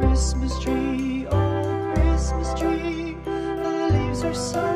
Christmas tree, oh Christmas tree, thy leaves are so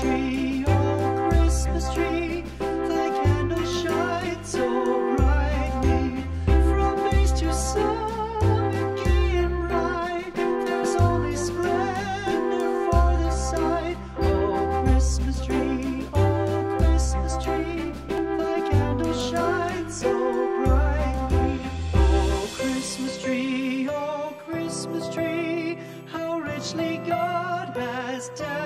tree, oh Christmas tree, thy candle shines so brightly. From base to summit, gay and bright, there's only splendor for the sight. Oh Christmas tree, oh Christmas tree, thy candle shines so brightly. Oh Christmas tree, oh Christmas tree, how richly God has. Oh